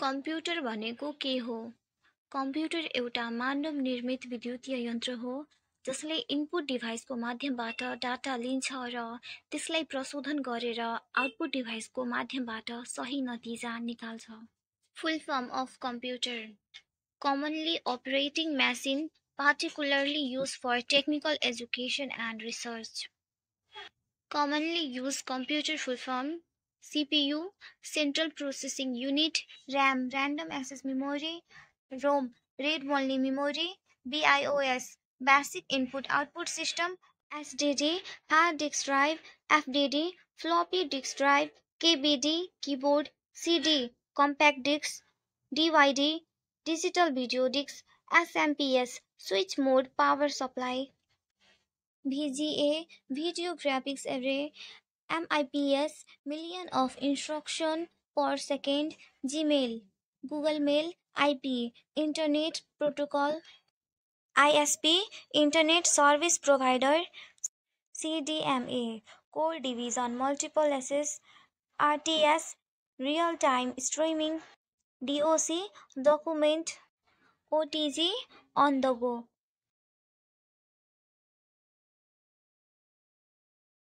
Computer भनेको के हो? कम्प्युटर एउटा मानव निर्मित विद्युतीय यन्त्र हो जसले इनपुट डिभाइसको माध्यमबाट डाटा लिन्छ र त्यसलाई प्रशोधन गरेर आउटपुट डिभाइसको माध्यमबाट सही नतिजा निकाल्छ। Full form of computer. Commonly operating machine particularly used for technical education and research. Commonly used computer full form CPU, Central Processing Unit, RAM, Random Access Memory, ROM, Read Only Memory, BIOS, Basic Input Output System, SDD, Hard Disk Drive, FDD, Floppy Disk Drive, KBD, Keyboard, CD, Compact Disc, DVD, Digital Video Disc, SMPS, Switch Mode Power Supply, VGA, Video Graphics Array, MIPS, million of instruction per second, Gmail, Google Mail, IP, Internet Protocol, ISP, Internet Service Provider, CDMA, Core Division Multiple Access, RTS, Real Time Streaming, DOC, Document, OTG, On the Go.